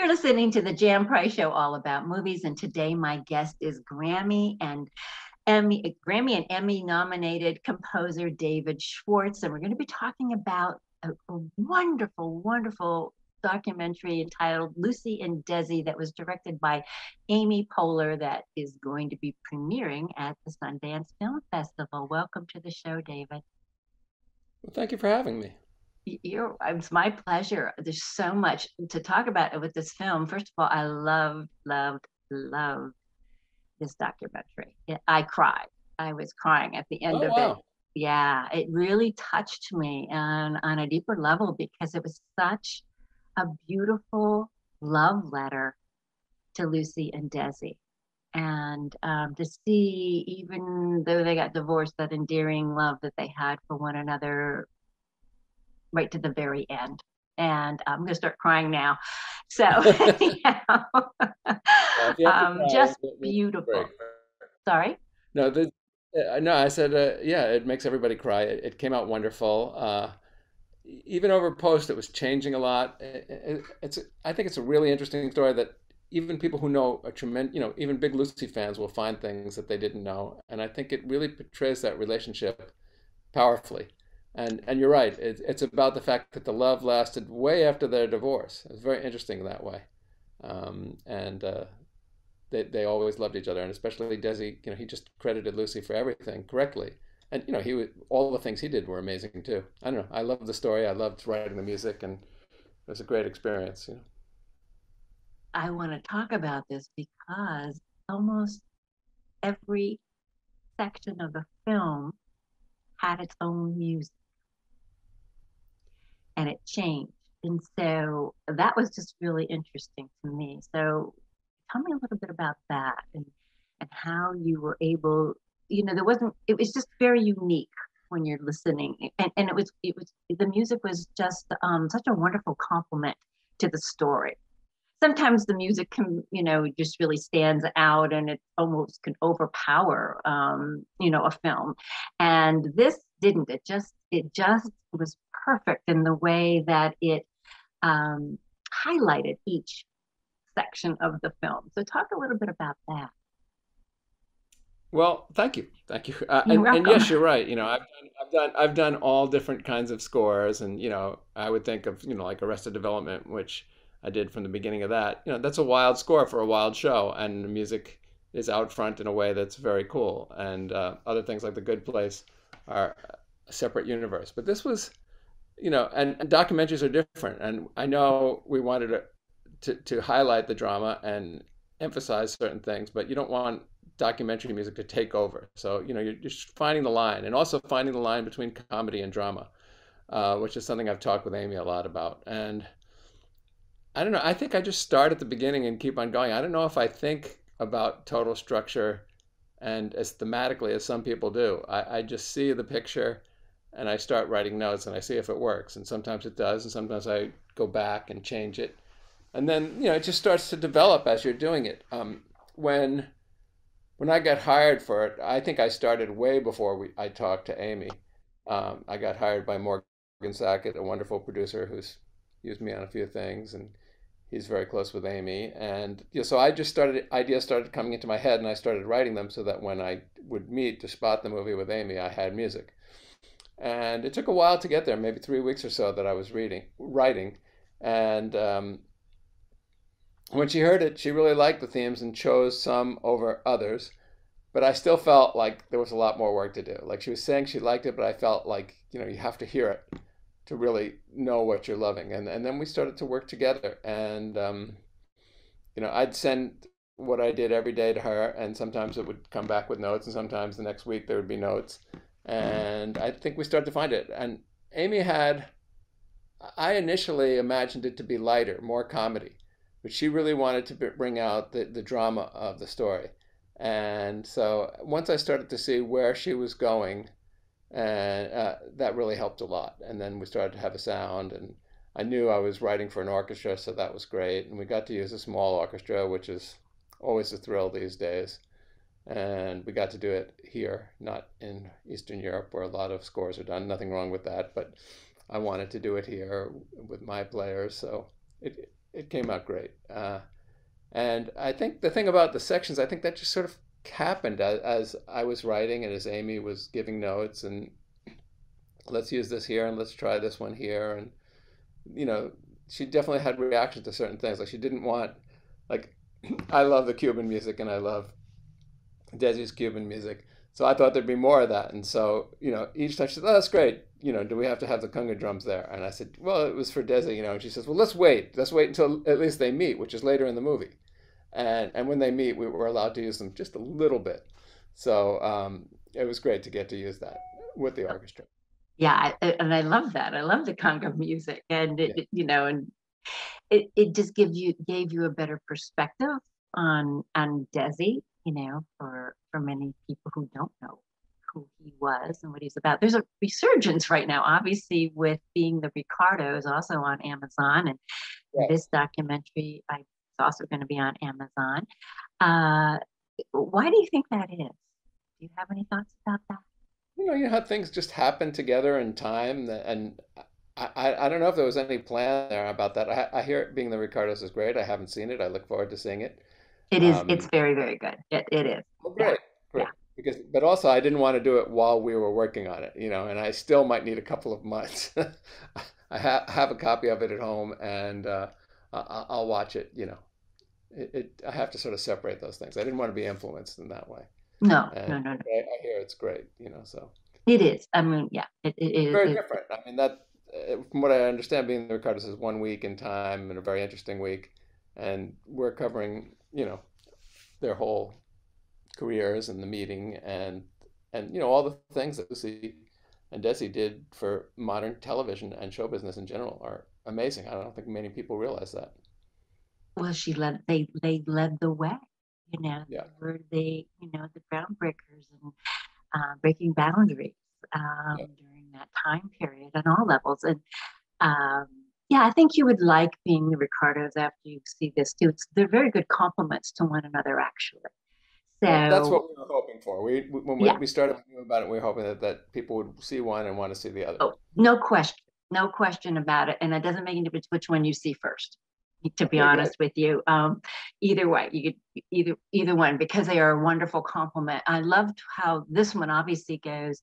You're listening to the Jan Price Show, all about movies, and today my guest is Grammy and Emmy, Grammy and Emmy nominated composer David Schwartz, and we're going to be talking about a, a wonderful, wonderful documentary entitled Lucy and Desi that was directed by Amy Poehler that is going to be premiering at the Sundance Film Festival. Welcome to the show, David. Well, thank you for having me. You're, it's my pleasure. There's so much to talk about with this film. First of all, I loved, loved, loved this documentary. I cried. I was crying at the end oh, of wow. it. Yeah, it really touched me on, on a deeper level because it was such a beautiful love letter to Lucy and Desi. And um, to see, even though they got divorced, that endearing love that they had for one another right to the very end. And I'm going to start crying now. So, yeah. um, just beautiful. Sorry? No, the, uh, no, I said, uh, yeah, it makes everybody cry. It, it came out wonderful. Uh, even over post, it was changing a lot. It, it, it's, I think it's a really interesting story that even people who know a tremendous, you know, even big Lucy fans will find things that they didn't know. And I think it really portrays that relationship powerfully. And and you're right. It, it's about the fact that the love lasted way after their divorce. It's very interesting that way. Um, and uh, they they always loved each other, and especially Desi. You know, he just credited Lucy for everything correctly. And you know, he was, all the things he did were amazing too. I don't know. I loved the story. I loved writing the music, and it was a great experience. You know. I want to talk about this because almost every section of the film had its own music and it changed. And so that was just really interesting to me. So tell me a little bit about that and, and how you were able, you know, there wasn't, it was just very unique when you're listening. And, and it was, it was, the music was just um, such a wonderful complement to the story. Sometimes the music can, you know, just really stands out and it almost can overpower, um, you know, a film. And this didn't. It just, it just was perfect in the way that it um, highlighted each section of the film. So, talk a little bit about that. Well, thank you, thank you. Uh, and, and, yes, you're right. You know, I've done, I've done, I've done all different kinds of scores, and you know, I would think of you know like Arrested Development, which I did from the beginning of that. You know, that's a wild score for a wild show, and the music is out front in a way that's very cool. And uh, other things like The Good Place are a separate universe. But this was you know, and, and, documentaries are different. And I know we wanted to, to, to highlight the drama and emphasize certain things, but you don't want documentary music to take over. So, you know, you're just finding the line and also finding the line between comedy and drama, uh, which is something I've talked with Amy a lot about. And I don't know, I think I just start at the beginning and keep on going. I don't know if I think about total structure and as thematically as some people do. I, I just see the picture and I start writing notes and I see if it works. And sometimes it does, and sometimes I go back and change it. And then, you know, it just starts to develop as you're doing it. Um, when when I got hired for it, I think I started way before we, I talked to Amy. Um, I got hired by Morgan Sackett, a wonderful producer who's used me on a few things, and he's very close with Amy. And you know, so I just started ideas started coming into my head, and I started writing them so that when I would meet to spot the movie with Amy, I had music and it took a while to get there maybe three weeks or so that i was reading writing. And um, when she heard it she really liked the themes and chose some over others. But i still felt like there was a lot more work to do. Like she was saying she liked it but i felt like you know you have to hear it to really know what you're loving. And, and then we started to work together. And um, you know i'd send what i did every day to her and sometimes it would come back with notes and sometimes the next week there would be notes and I think we started to find it. And Amy had, I initially imagined it to be lighter, more comedy, but she really wanted to bring out the, the drama of the story. And so once I started to see where she was going, and uh, that really helped a lot. And then we started to have a sound, and I knew I was writing for an orchestra, so that was great. And we got to use a small orchestra, which is always a thrill these days and we got to do it here, not in Eastern Europe where a lot of scores are done. Nothing wrong with that, but I wanted to do it here with my players, so it it came out great. Uh, and I think the thing about the sections, I think that just sort of happened as, as I was writing and as Amy was giving notes and let's use this here and let's try this one here and you know she definitely had reactions to certain things like she didn't want like I love the Cuban music and I love Desi's Cuban music. So I thought there'd be more of that. And so you know each time she said oh, that's great. You know do we have to have the conga drums there? And I said well it was for Desi you know. And she says well let's wait. Let's wait until at least they meet which is later in the movie. And and when they meet we were allowed to use them just a little bit. So um, it was great to get to use that with the orchestra. Yeah I, and i love that. I love the conga music. And it, yeah. you know and it, it just gives you gave you a better perspective on on desi you know for for many people who don't know who he was and what he's about there's a resurgence right now obviously with being the ricardos also on amazon and this documentary i it's also going to be on amazon uh why do you think that is do you have any thoughts about that you know, you know how things just happen together in time, and I, I don't know if there was any plan there about that. I, I hear it being the Ricardos is great. I haven't seen it. I look forward to seeing it. It is. Um, it's very, very good. It, it is. Well, great, yeah. great. Yeah. Because, but also, I didn't want to do it while we were working on it, you know, and I still might need a couple of months. I ha- have a copy of it at home, and uh, I- I'll watch it. You know, it, it, I have to sort of separate those things. I didn't want to be influenced in that way. No, and no, no, no. I, I, hear it's great, you know. So it is. I mean, yeah, it, it is very it, different. I mean, that uh, from what I understand, being the Ricardos is one week in time and a very interesting week, and we're covering, you know, their whole careers and the meeting and and you know all the things that Lucy and Desi did for modern television and show business in general are amazing. I don't think many people realize that. Well, she led. They they led the way you know yeah. were the you know the groundbreakers and uh, breaking boundaries um, yeah. during that time period on all levels and um, yeah i think you would like being the ricardos after you see this too it's, they're very good compliments to one another actually so well, that's what we were hoping for. We when we, yeah. we started about it, we were hoping that, that people would see one and want to see the other. Oh, no question, no question about it. And it doesn't make any difference which one you see first to be honest with you. Um, either way, you could either either one because they are a wonderful compliment. I loved how this one obviously goes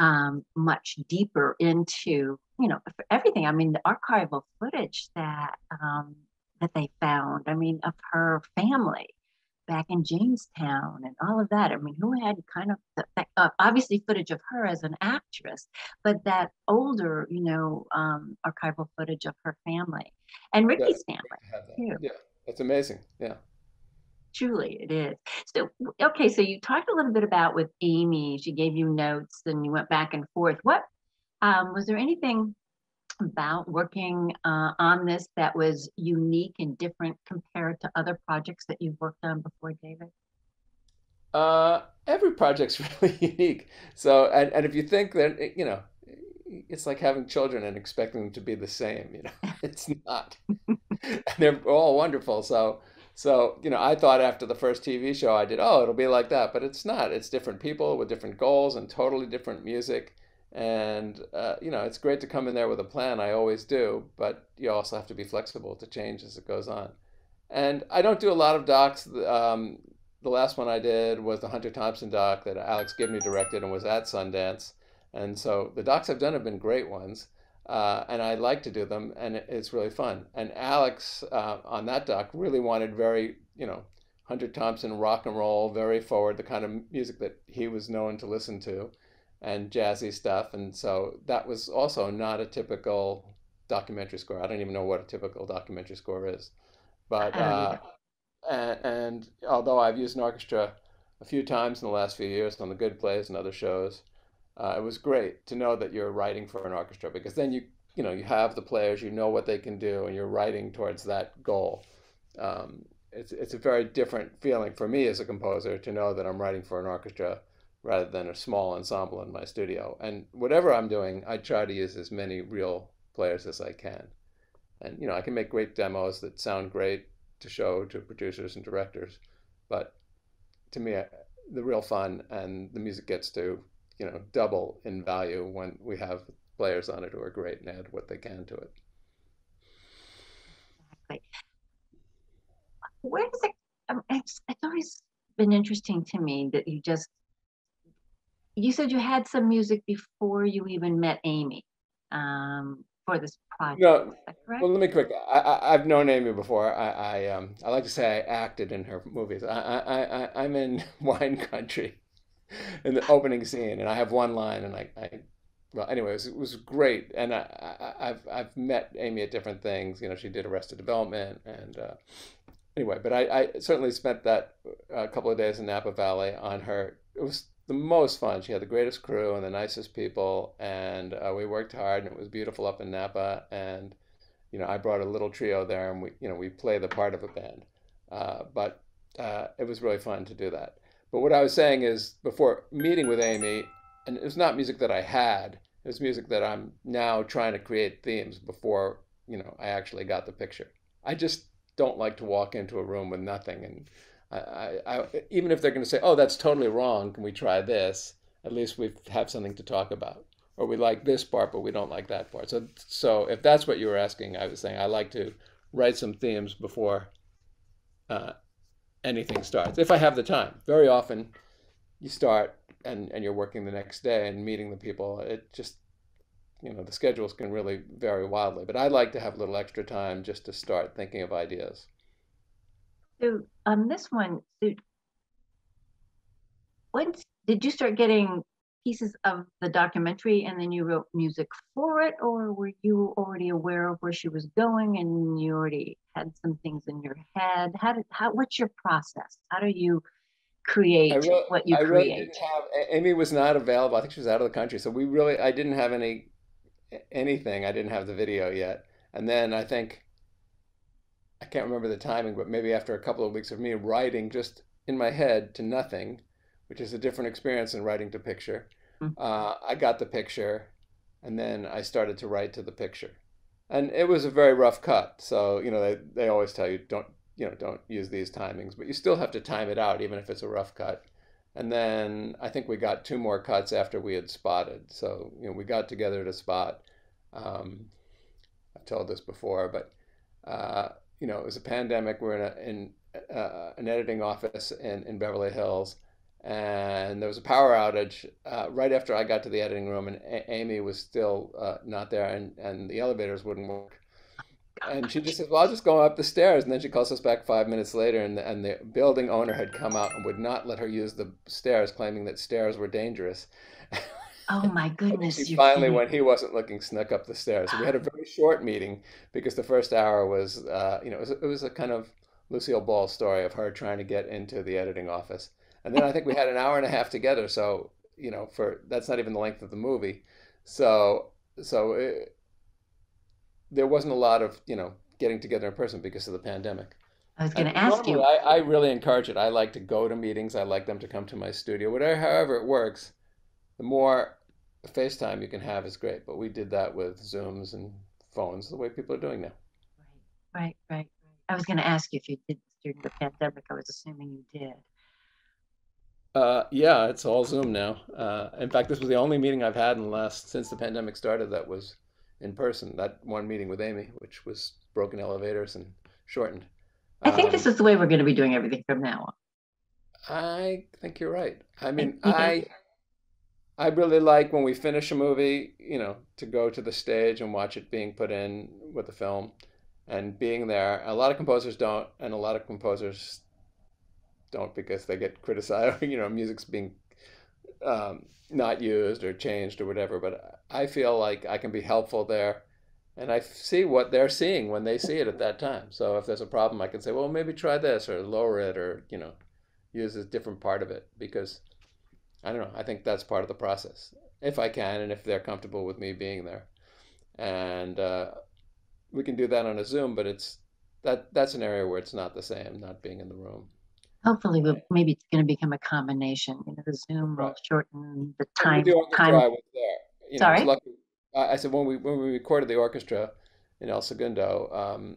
um, much deeper into you know everything. I mean, the archival footage that um, that they found. I mean, of her family back in Jamestown and all of that. I mean, who had kind of the, uh, obviously footage of her as an actress, but that older, you know, um, archival footage of her family and Ricky's family too. Yeah, that's amazing. Yeah. Truly, it is. So, okay, so you talked a little bit about with Amy. She gave you notes, and you went back and forth. What um, was there anything about working uh, on this that was unique and different compared to other projects that you've worked on before, David? Uh, every project's really unique. So, and, and if you think that, you know, it's like having children and expecting them to be the same, you know, it's not. they're all wonderful. So, so, you know, I thought after the first TV show I did, oh, it'll be like that, but it's not. It's different people with different goals and totally different music. And, uh, you know, it's great to come in there with a plan. I always do, but you also have to be flexible to change as it goes on. And I don't do a lot of docs. Um, the last one I did was the Hunter Thompson doc that Alex Gibney directed and was at Sundance. And so the docs I've done have been great ones. Uh, and I like to do them, and it's really fun. And Alex uh, on that doc really wanted very, you know, Hunter Thompson rock and roll, very forward, the kind of music that he was known to listen to and jazzy stuff. And so that was also not a typical documentary score. I don't even know what a typical documentary score is. But, uh, and, and, although I've used an orchestra a few times in the last few years on the Good Place and other shows, uh, it was great to know that you're writing for an orchestra because then you, you know, you have the players, you know what they can do, and you're writing towards that goal. Um, it's, it's a very different feeling for me as a composer to know that I'm writing for an orchestra rather than a small ensemble in my studio. And whatever I'm doing, I try to use as many real players as I can. And you know, I can make great demos that sound great to show to producers and directors, but to me, the real fun and the music gets to you know double in value when we have players on it who are great and add what they can to it. exactly. Where does it? Um, it's, it's always been interesting to me that you just. You said you had some music before you even met Amy, um, for this project. No, well, let me quick. I, I I've known Amy before. I I um I like to say I acted in her movies. I I I I'm in Wine Country, in the opening scene, and I have one line, and I I well, anyways, it was, great, and I, I, have I've met Amy at different things. You know, she did Arrested Development, and uh, anyway, but I, I certainly spent that a uh, couple of days in Napa Valley on her. It was the most fun. She had the greatest crew and the nicest people, and uh, we worked hard, and it was beautiful up in Napa. And you know, I brought a little trio there, and we you know we play the part of a band, uh, but uh, it was really fun to do that. But what I was saying is, before meeting with Amy, and it was not music that I had. It was music that I'm now trying to create themes before you know I actually got the picture. I just don't like to walk into a room with nothing, and I, I, I even if they're going to say, "Oh, that's totally wrong," can we try this? At least we have something to talk about, or we like this part, but we don't like that part. So, so if that's what you were asking, I was saying I like to write some themes before uh, anything starts, if I have the time. Very often, you start and and you're working the next day and meeting the people. It just you know the schedules can really vary wildly. But I like to have a little extra time just to start thinking of ideas. So on um, this one, so once did you start getting pieces of the documentary and then you wrote music for it, or were you already aware of where she was going and you already had some things in your head? How did how what's your process? How do you create really, what you I create. Really didn't have, Amy was not available. I think she was out of the country, so we really I didn't have any anything. I didn't have the video yet, and then I think I can't remember the timing, but maybe after a couple of weeks of me writing just in my head to nothing, which is a different experience than writing to picture. Mm-hmm. Uh, I got the picture, and then I started to write to the picture, and it was a very rough cut. So you know they they always tell you don't you know, don't use these timings, but you still have to time it out, even if it's a rough cut. And then I think we got two more cuts after we had spotted. So, you know, we got together to spot. Um, I've told this before, but, uh, you know, it was a pandemic. We're in, a, in uh, an editing office in, in Beverly Hills, and there was a power outage uh, right after I got to the editing room, and a- Amy was still uh, not there, and, and the elevators wouldn't work and she just says, "Well, I'll just go up the stairs." And then she calls us back five minutes later, and the, and the building owner had come out and would not let her use the stairs, claiming that stairs were dangerous. Oh my goodness! she finally, kidding. when he wasn't looking, snuck up the stairs. we had a very short meeting because the first hour was, uh, you know, it was, it was a kind of Lucille Ball story of her trying to get into the editing office, and then I think we had an hour and a half together. So you know, for that's not even the length of the movie. So so. It, there wasn't a lot of you know getting together in person because of the pandemic. I was going to ask you. I, I really encourage it. I like to go to meetings. I like them to come to my studio. Whatever, however it works, the more FaceTime you can have is great. But we did that with Zooms and phones, the way people are doing now. Right, right, right. I was going to ask you if you did this during the pandemic. I was assuming you did. Uh, yeah, it's all Zoom now. Uh, in fact, this was the only meeting I've had in the last since the pandemic started that was in person. That one meeting with Amy, which was broken elevators and shortened. I think um, this is the way we're going to be doing everything from now on. I think you're right. I mean, I I really like when we finish a movie, you know, to go to the stage and watch it being put in with the film and being there. A lot of composers don't, and a lot of composers don't because they get criticized. You know, music's being um, not used or changed or whatever. But I feel like I can be helpful there, and I see what they're seeing when they see it at that time. So if there's a problem, I can say, well, maybe try this or lower it or you know, use a different part of it because I don't know. I think that's part of the process if I can and if they're comfortable with me being there, and uh, we can do that on a Zoom. But it's that that's an area where it's not the same, not being in the room. Hopefully, we'll, maybe it's going to become a combination. You know, the Zoom will shorten the time. The time. I was there. You Sorry. lucky. I said when we when we recorded the orchestra in El Segundo, um,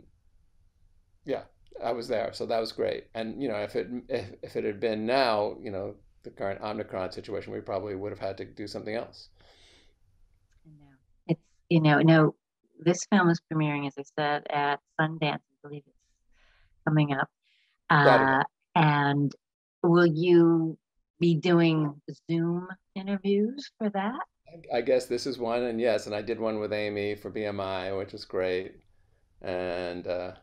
yeah, I was there, so that was great. And you know, if it if, if it had been now, you know, the current Omicron situation, we probably would have had to do something else. It's you know, no, this film is premiering, as I said, at Sundance I believe it's coming up. Uh, and will you be doing Zoom interviews for that? I guess this is one, and yes, and I did one with Amy for BMI, which was great. And uh,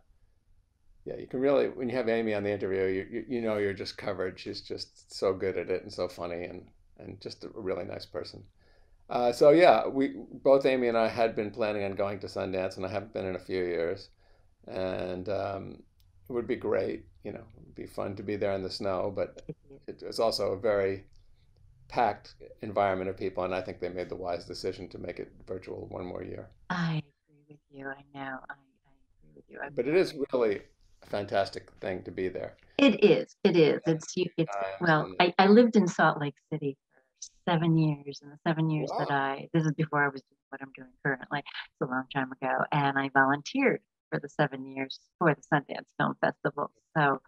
yeah, you can really when you have Amy on the interview, you, you you know you're just covered. She's just so good at it and so funny and and just a really nice person. Uh, so yeah, we both Amy and I had been planning on going to Sundance, and I haven't been in a few years, and um, it would be great. You know, it'd be fun to be there in the snow, but it was also a very packed environment of people, and I think they made the wise decision to make it virtual one more year. I agree with you. I know. I, I agree with you. I'm but it is really a fantastic thing to be there. It is. It is. It's it's um, well. I, I lived in Salt Lake City for seven years, and the seven years wow. that I this is before I was doing what I'm doing currently. It's a long time ago, and I volunteered for the seven years for the Sundance Film Festival. So,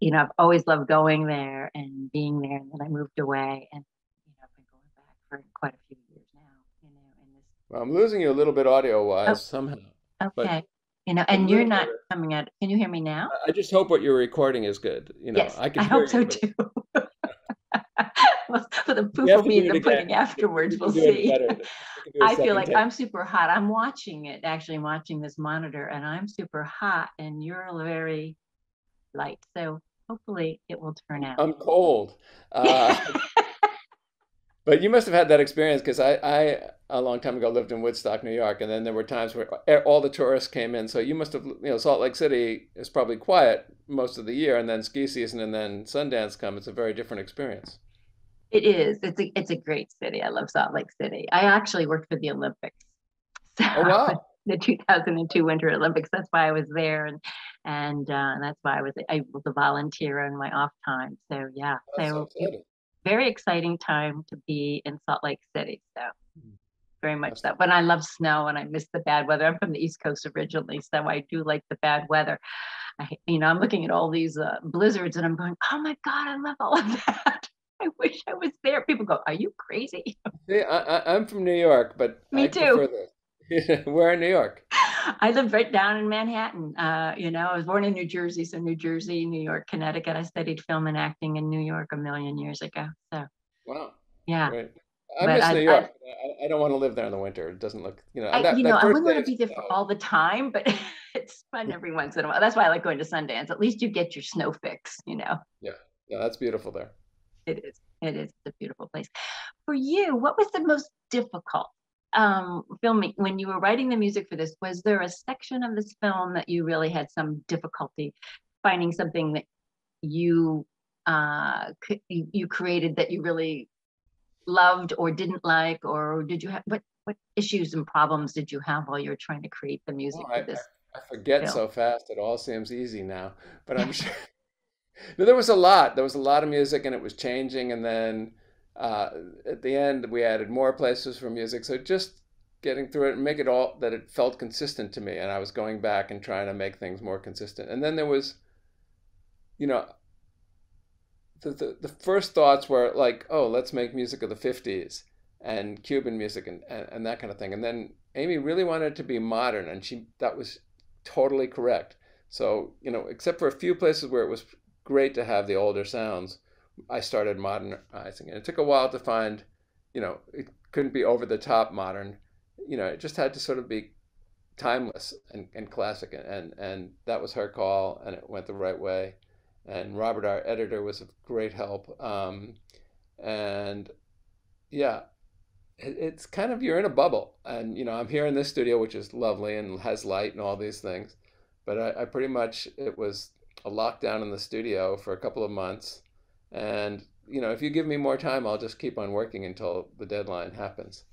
you know, I've always loved going there and being there, and then I moved away, and you know, I've been going back for quite a few years now. You know, in this. Well, I'm losing you a little bit audio wise oh, somehow. Okay. You know, and you're not coming out. Can you hear me now? I just hope what you're recording is good. You know, yes, I can. I hope so too. well, the proof will be in the pudding afterwards. We'll see. I feel like take. I'm super hot. I'm watching it, actually watching this monitor, and I'm super hot, and you're very light. So hopefully it will turn out. I'm cold. Uh, but you must have had that experience because I, I a long time ago lived in Woodstock, New York, and then there were times where all the tourists came in. So you must have, you know, Salt Lake City is probably quiet most of the year, and then ski season and then Sundance come. It's a very different experience. It is. It's a it's a great city. I love Salt Lake City. I actually worked for the Olympics. So, oh wow! The 2002 Winter Olympics. That's why I was there, and and uh, that's why I was I was a volunteer in my off time. So yeah, that's so, so very exciting time to be in Salt Lake City. So. Hmm very much that. But I love snow and I miss the bad weather. I'm from the East Coast originally, so I do like the bad weather. I, you know, I'm looking at all these uh, blizzards and I'm going, oh my God, I love all of that. I wish I was there. People go, are you crazy? See, I, am from New York, but me I too. Where in New York? I lived right down in Manhattan. Uh, you know, I was born in New Jersey, so New Jersey, New York, Connecticut. I studied film and acting in New York a million years ago. So wow, yeah. I miss I, New York. I, I, don't want to live there in the winter. It doesn't look, you know. I, that, you know, I wouldn't want to be there for all the time, but it's fun every once in a while. That's why I like going to Sundance. At least you get your snow fix, you know. Yeah, yeah, that's beautiful there. It is. It is a beautiful place. For you, what was the most difficult um, filming when you were writing the music for this? Was there a section of this film that you really had some difficulty finding something that you uh, you created that you really loved or didn't like, or did you have what what issues and problems did you have while you were trying to create the music well, for this? I, I forget film? so fast; it all seems easy now. But I'm sure no, there was a lot. There was a lot of music, and it was changing. And then uh, at the end, we added more places for music. So just getting through it and make it all that it felt consistent to me. And I was going back and trying to make things more consistent. And then there was, you know, the, the, the first thoughts were like, oh, let's make music of the 50s and Cuban music and, and, and that kind of thing. And then Amy really wanted it to be modern, and she that was totally correct. So, you know, except for a few places where it was great to have the older sounds, I started modernizing it. It took a while to find, you know, it couldn't be over the top modern. You know, it just had to sort of be timeless and, and classic. And, and that was her call, and it went the right way and Robert, our editor, was a great help. Um, and yeah, it, it's kind of you're in a bubble, and you know I'm here in this studio, which is lovely and has light and all these things, but I, I pretty much it was a lockdown in the studio for a couple of months, and you know if you give me more time, I'll just keep on working until the deadline happens.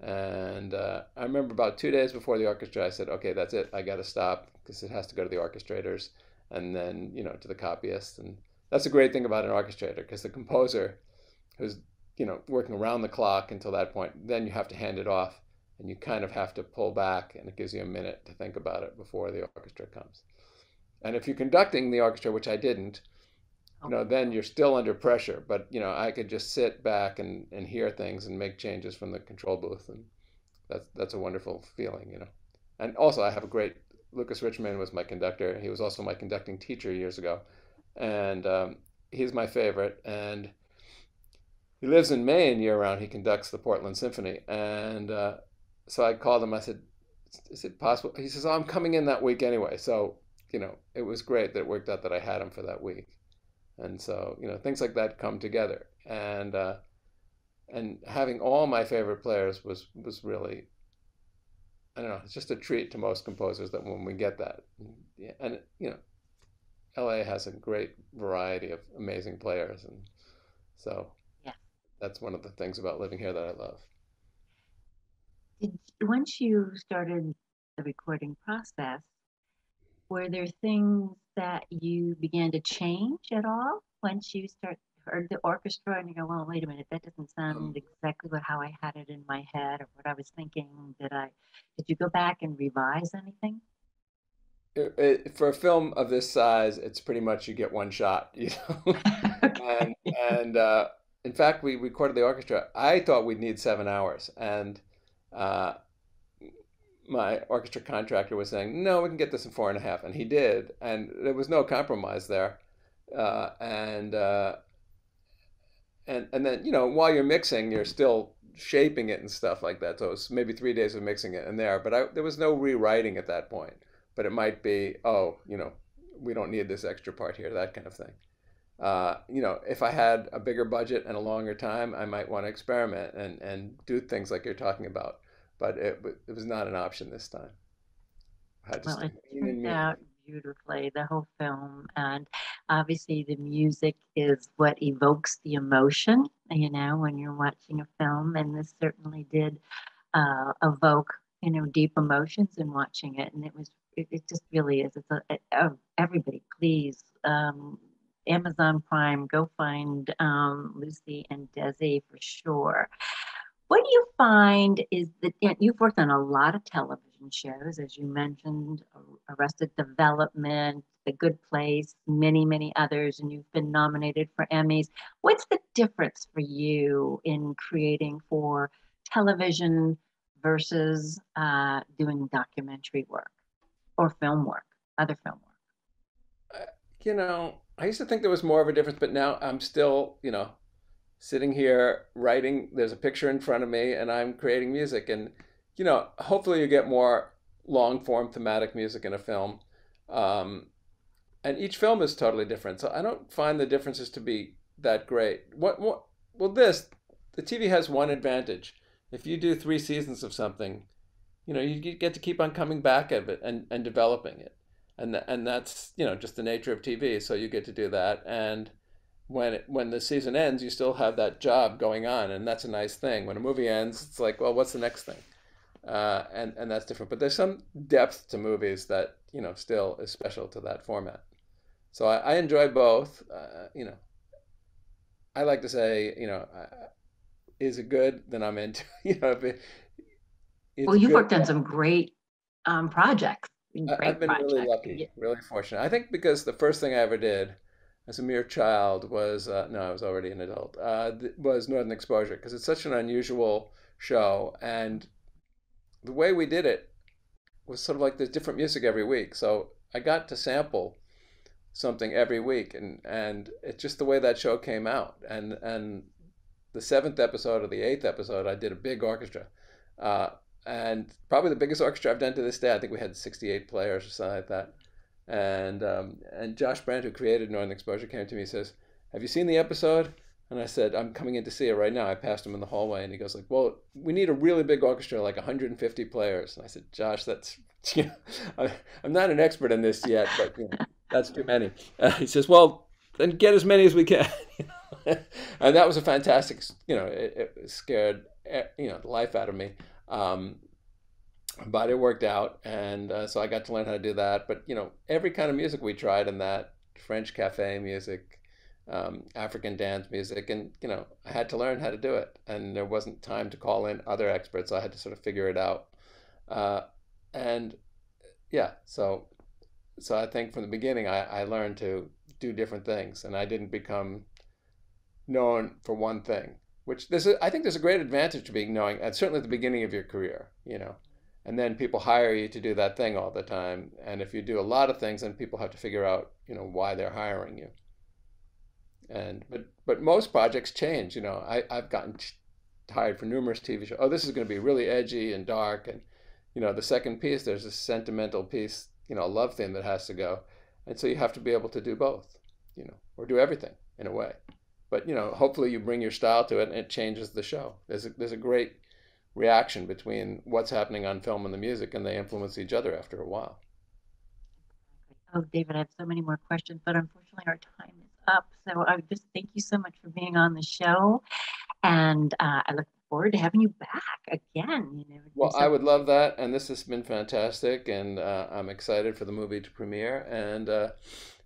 And uh, I remember about two days before the orchestra, I said, okay, that's it. I got to stop because it has to go to the orchestrators and then you know to the copyist and that's a great thing about an orchestrator because the composer who's you know working around the clock until that point then you have to hand it off and you kind of have to pull back and it gives you a minute to think about it before the orchestra comes and if you're conducting the orchestra which i didn't you know then you're still under pressure but you know i could just sit back and, and hear things and make changes from the control booth and that's that's a wonderful feeling you know and also i have a great Lucas Richman was my conductor. He was also my conducting teacher years ago, and um, he's my favorite. And he lives in Maine year round. He conducts the Portland Symphony, and uh, so I called him. I said, "Is it possible?" He says, "Oh, I'm coming in that week anyway." So you know, it was great that it worked out that I had him for that week, and so you know, things like that come together, and uh, and having all my favorite players was was really I don't know, it's just a treat to most composers that when we get that. And you know, LA has a great variety of amazing players and so yeah. that's one of the things about living here that I love. Did, once you started the recording process, were there things that you began to change at all once you start or the orchestra and you go, well, wait a minute, that doesn't sound exactly what how I had it in my head or what I was thinking. Did I? Did you go back and revise anything? It, it, for a film of this size, it's pretty much you get one shot, you know. okay. And and uh, in fact, we recorded the orchestra. I thought we'd need seven hours, and uh, my orchestra contractor was saying, "No, we can get this in four and a half," and he did, and there was no compromise there. Uh, and uh, and and then you know while you're mixing, you're still shaping it and stuff like that. So it's maybe three days of mixing it in there, but I, there was no rewriting at that point. But it might be, oh, you know, we don't need this extra part here, that kind of thing. Uh, you know, if I had a bigger budget and a longer time, I might want to experiment and, and do things like you're talking about. But it, it was not an option this time. I had to well, it turned out beautifully, the whole film. And obviously, the music is what evokes the emotion, you know, when you're watching a film. And this certainly did uh, evoke, you know, deep emotions in watching it. And it was, it, it just really is. It's a, a, a everybody, please. Um, Amazon Prime, go find um, Lucy and Desi for sure. What do you find is that you've worked on a lot of television shows, as you mentioned, Arrested Development, The Good Place, many, many others, and you've been nominated for Emmys. What's the difference for you in creating for television versus uh, doing documentary work or film work, other film work? Uh, you know, I used to think there was more of a difference, but now I'm still, you know, sitting here writing. There's a picture in front of me, and I'm creating music. And you know, hopefully, you get more long form thematic music in a film. Um, and each film is totally different. So I don't find the differences to be that great. What what well this the TV has one advantage. If you do three seasons of something, you know, you get to keep on coming back of it and, and developing it. And and that's, you know, just the nature of TV. So you get to do that. And when it, when the season ends, you still have that job going on, and that's a nice thing. When a movie ends, it's like, well, what's the next thing? Uh, and and that's different. But there's some depth to movies that you know still is special to that format. So I, I enjoy both. Uh, you know, I like to say, you know, uh, is it good? Then I'm into. You know, if it, well, you've worked on some great um, projects. Great I've been projects. really lucky, really fortunate. I think because the first thing I ever did as a mere child was uh, no, I was already an adult. Uh, was Northern Exposure because it's such an unusual show, and the way we did it was sort of like there's different music every week. So I got to sample something every week, and and it's just the way that show came out. And and the seventh episode or the eighth episode, I did a big orchestra. Uh, and probably the biggest orchestra I've done to this day. I think we had 68 players or something like that. And um, and Josh Brand, who created Northern Exposure, came to me and says, "Have you seen the episode?" And I said, "I'm coming in to see it right now." I passed him in the hallway, and he goes like, "Well, we need a really big orchestra, like 150 players." And I said, "Josh, that's you know, I'm not an expert in this yet, but you know, that's too many." Uh, he says, "Well, then get as many as we can." and that was a fantastic, you know, it, it scared eh, you know the life out of me. Um, but it worked out, and uh, so I got to learn how to do that. But you know, every kind of music we tried in that French cafe music, um, African dance music, and you know, I had to learn how to do it, and there wasn't time to call in other experts. So I had to sort of figure it out, uh, and yeah, so so I think from the beginning I, I learned to do different things, and I didn't become known for one thing. Which there's I think there's a great advantage to being knowing, and certainly at the beginning of your career, you know and then people hire you to do that thing all the time. And if you do a lot of things, then people have to figure out, you know, why they're hiring you. And but but most projects change. You know, I I've gotten hired for numerous TV shows. Oh, this is going to be really edgy and dark, and you know, the second piece there's a sentimental piece, you know, a love theme that has to go, and so you have to be able to do both, you know, or do everything in a way. But you know, hopefully you bring your style to it, and it changes the show. There's a, there's a great reaction between what's happening on film and the music, and they influence each other after a while. Oh, David, I have so many more questions, but unfortunately our time is up. So I just thank you so much for being on the show, and uh, I look forward to having you back again. You know, well, I would love that, and this has been fantastic, and uh, I'm excited for the movie to premiere, and uh,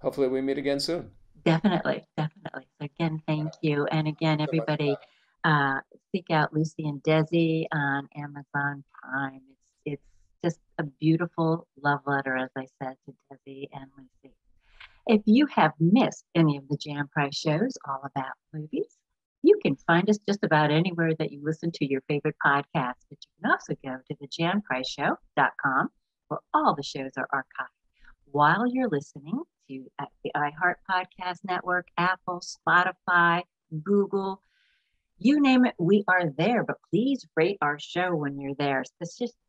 hopefully we meet again soon. Definitely, definitely. So again, thank you, and again, everybody uh, seek out Lucy and Desi on Amazon Prime. It's it's just a beautiful love letter, as I said, to Desi and Lucy. If you have missed any of the Jan Price shows all about movies, you can find us just about anywhere that you listen to your favorite podcast. But you can also go to the janpriceshow.com where all the shows are archived. While you're listening to uh, the iHeart Podcast Network, Apple, Spotify, Google, you name it, we are there. But please rate our show when you're there,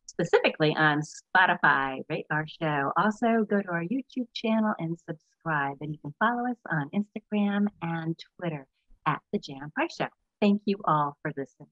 specifically on Spotify. Rate our show. Also, go to our YouTube channel and subscribe. And you can follow us on Instagram and Twitter at The Jan Price Show. Thank you all for listening.